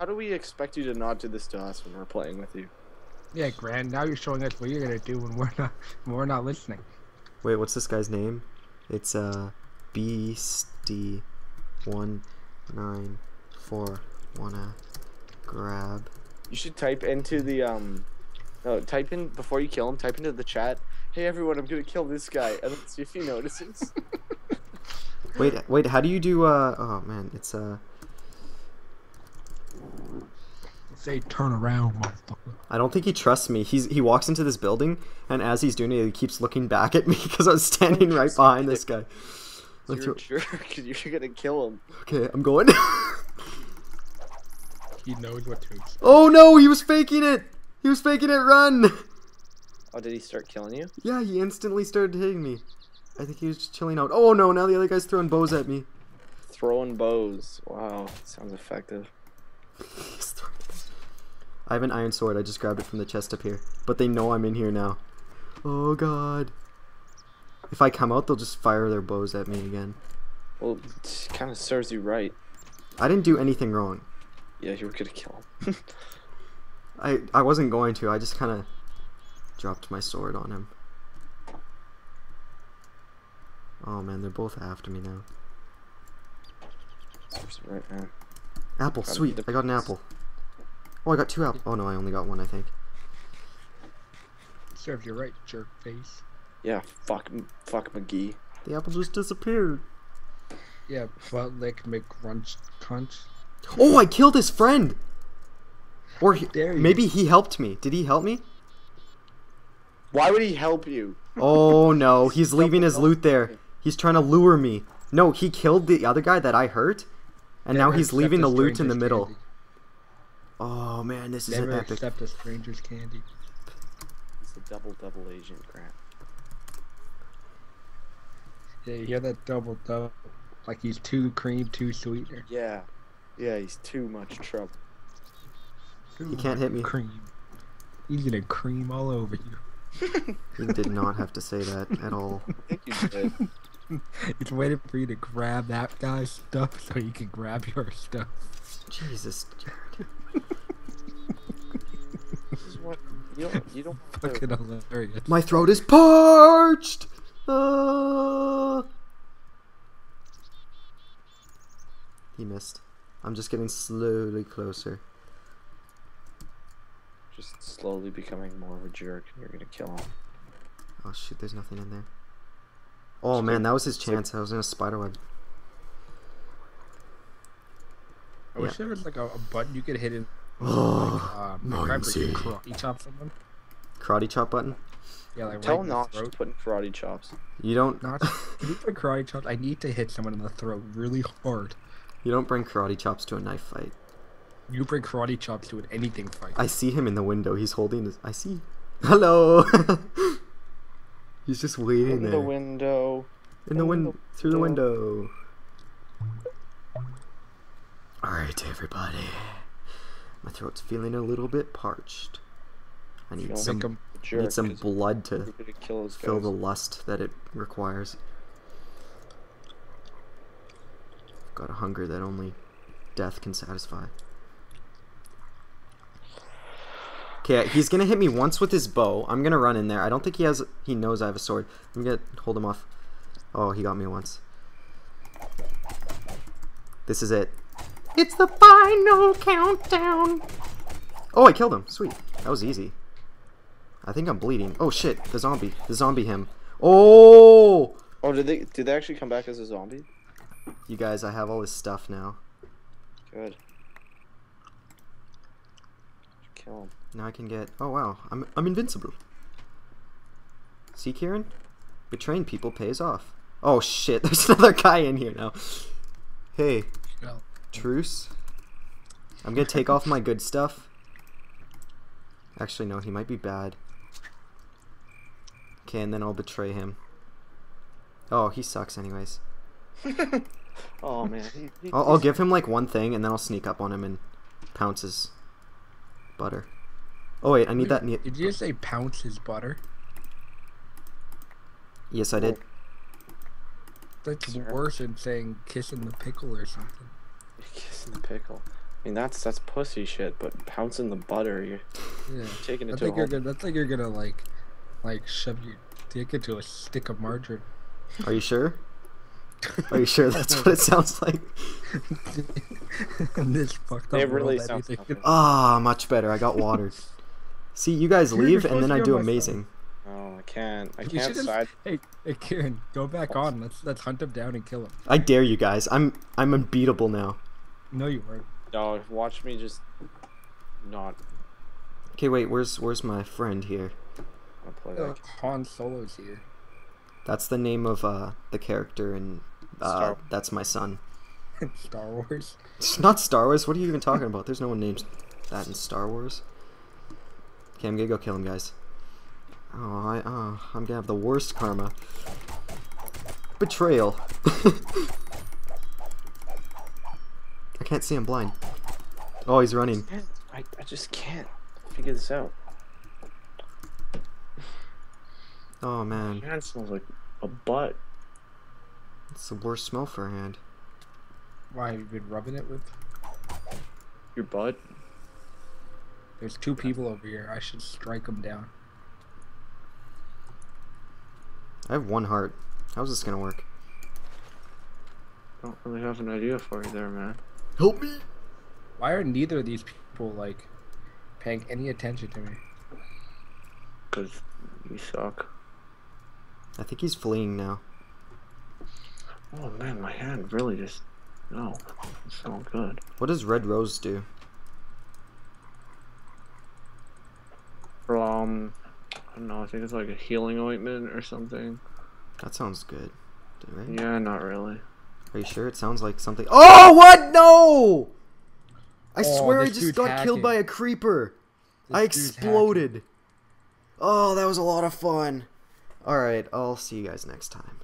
How do we expect you to not do this to us when we're playing with you? Yeah, Grand. Now you're showing us what you're gonna do when we're not when we're not listening. Wait, what's this guy's name? It's uh Beastie one nine four wanna grab. You should type into the um, no, type in before you kill him. Type into the chat. Hey everyone, I'm gonna kill this guy, and then see if he notices. Wait, wait, how do you do uh oh man, it's uh Say turn around, motherfucker. I don't think he trusts me. He's he walks into this building and as he's doing it he keeps looking back at me because I was standing right behind this guy. Like, You're a jerk. 'cause You're gonna kill him. okay, I'm going. He knows what to expect. oh no, he was faking it. He was faking it. Run. Oh, did he start killing you? Yeah, he instantly started hitting me. I think he was just chilling out. Oh no, now the other guy's throwing bows at me. Throwing bows. Wow, sounds effective. He's throwing bows. I have an iron sword. I just grabbed it from the chest up here. But they know I'm in here now. Oh god. If I come out, they'll just fire their bows at me again. Well, it kind of serves you right. I didn't do anything wrong. Yeah, you were gonna kill him. I I wasn't going to. I just kind of dropped my sword on him. Oh man, they're both after me now. serves right. Apple, sweet. I got an apple. Oh, I got two apples. Oh no, I only got one, I think. Serves you right, jerk face. Yeah, fuck, fuck McGee. The apple just disappeared. Yeah, butt lick McCrunch cunt. Oh, I killed his friend. Or he, maybe he helped me. Did he help me? Why would he help you? Oh no, he's leaving his loot there. He's trying to lure me. No, he killed the other guy that I hurt, and now he's leaving the loot in the middle. candy. Oh man, this is Never an epic. accept a stranger's candy. It's the double double agent crap. Yeah, you hear that double double? Like he's too cream, too sweetener. Yeah, yeah, he's too much trouble. He can't hit me. Cream. He's gonna cream all over you. He did not have to say that at all. I think you did. He's waiting for you to grab that guy's stuff so he can grab your stuff. Jesus, Jared. This is what you don't. You don't. have to- Fucking hilarious. My throat is parched. Ah. He missed. I'm just getting slowly closer. Just slowly becoming more of a jerk, and you're gonna kill him. Oh shit, there's nothing in there. Oh So- man, that was his so- chance. I was in a spider web. I wish there was like a, a button you could hit in. Oh, Uh, no, grab you your see. karate chop someone. karate chop button. Yeah, like Tell right in Notch to put in karate chops. You don't. Notch, can you put karate chops? I need to hit someone in the throat really hard. you don't bring karate chops to a knife fight. You bring karate chops to an anything fight. I see him in the window. He's holding his. I see. Hello. He's just waiting In there. the window. in the in window. the Through the window. window. All right, everybody. My throat's feeling a little bit parched. I need Feeling some. Jerk, need some blood to kill fill guys. the lust that it requires. I've Got a hunger that only death can satisfy. Okay, he's gonna hit me once with his bow. I'm gonna run in there. I don't think he has. He knows I have a sword. I'm gonna hold him off. Oh, he got me once. This is it. It's the final countdown. Oh, I killed him. Sweet. That was easy. I think I'm bleeding. Oh shit, the zombie. The zombie him. Oh! Oh, did they? Did they actually come back as a zombie? You guys, I have all this stuff now. Good. Kill him. Now I can get. Oh wow, I'm I'm invincible. See, Kieran, betraying people pays off. Oh shit, there's another guy in here now. Hey. Truce. I'm gonna take off my good stuff. Actually, no, he might be bad. Okay, and then I'll betray him. Oh, he sucks, anyways. Oh man. He, he, I'll, I'll give him like one thing, and then I'll sneak up on him and pounce his butter. Oh wait, I need that. ne- Did you just say pounce his butter? Yes, I did. That's worse than saying kissing the pickle or something. Kissing the pickle. I mean, that's that's pussy shit. But pouncing the butter, you're Yeah. taking it I to a you're whole. gonna. That's like you're gonna like, like shove your dick into a stick of margarine. Are you sure? Are you sure that's what it sounds like? In this fucked up It really world, sounds. anything- fucking- Ah, much better. I got watered. See, you guys leave, and then I do amazing. Oh, I can't. I You can't should've- side. Hey, hey, Kieran, go back on. Let's let's hunt him down and kill him. I dare you guys. I'm I'm unbeatable now. No, you weren't. No, watch me just not Okay, wait. Where's where's my friend here? wanna play Uh, that. Han Solo's here. That's the name of uh the character, and uh, Star- that's my son. Star Wars. It's not Star Wars. What are you even talking about? There's no one named that in Star Wars. Okay, I'm gonna go kill him, guys. Oh, I, oh, I'm gonna have the worst karma. Betrayal. I can't see. I'm blind. Oh, he's running. I, I just can't figure this out. Oh man, My hand smells like a butt. it's the worst smell for a hand. Why have you been rubbing it with? Your butt? There's two people over here. I should strike them down. I have one heart. How's this gonna work? Don't really have an idea for you there, man. Help me! Why are neither of these people like paying any attention to me? Cause you suck. I think he's fleeing now. Oh man, my hand really just no. It's not good. What does Red Rose do? Um, I don't know. I think it's like a healing ointment or something. That sounds good. Right? Yeah, not really. Are you sure? It sounds like something. Oh, what? No! I Oh, swear I just got killed by a creeper. I This dude's exploded. Oh, that was a lot of fun. Alright, I'll see you guys next time.